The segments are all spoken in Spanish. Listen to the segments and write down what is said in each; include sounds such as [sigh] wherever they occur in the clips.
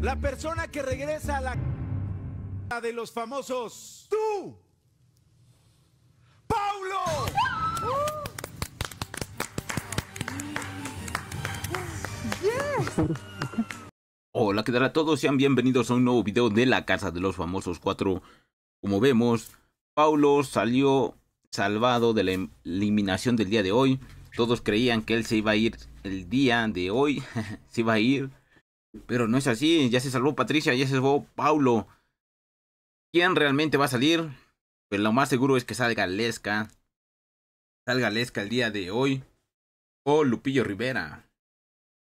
La persona que regresa a la de los famosos. ¡Tú! ¡Paulo! Hola, ¿qué tal a todos? Sean bienvenidos a un nuevo video de la Casa de los Famosos 4. Como vemos, Paulo salió salvado de la eliminación del día de hoy. Todos creían que él se iba a ir el día de hoy, [laughs] se iba a ir. Pero no es así, ya se salvó Patricia, ya se salvó Paulo. ¿Quién realmente va a salir? Pues lo más seguro es que salga Lesca. Salga Lesca el día de hoy. O Lupillo Rivera.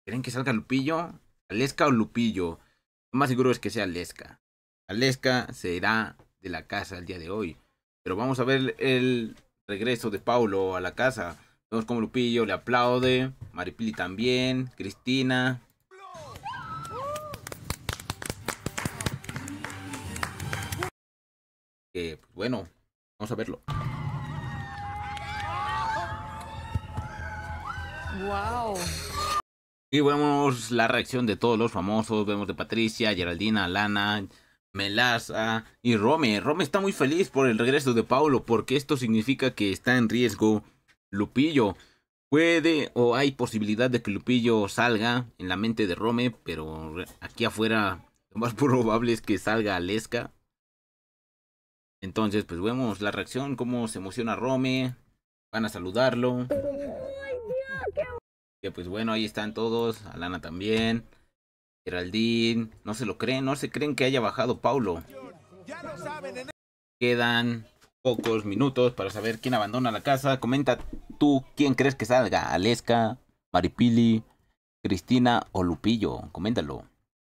¿Creen que salga Lupillo? ¿Alesca o Lupillo? Lo más seguro es que sea Alesca. Alesca será de la casa el día de hoy. Pero vamos a ver el regreso de Paulo a la casa. Vemos como Lupillo le aplaude. Maripili también. Cristina. Que, pues, bueno, vamos a verlo. Wow. Y vemos la reacción de todos los famosos. Vemos de Patricia, Geraldina, Lana, Melaza y Rome. Rome está muy feliz por el regreso de Paulo porque esto significa que está en riesgo Lupillo. Puede o hay posibilidad de que Lupillo salga en la mente de Rome, pero aquí afuera lo más [laughs] probable es que salga Aleska. Entonces, pues vemos la reacción, cómo se emociona Rome. Van a saludarlo. Que pues bueno, ahí están todos. Alana también. Geraldine. No se lo creen, no se creen que haya bajado Paulo. Ya lo saben, en Quedan pocos minutos para saber quién abandona la casa. Comenta tú quién crees que salga. Aleska, Maripili, Cristina o Lupillo. Coméntalo.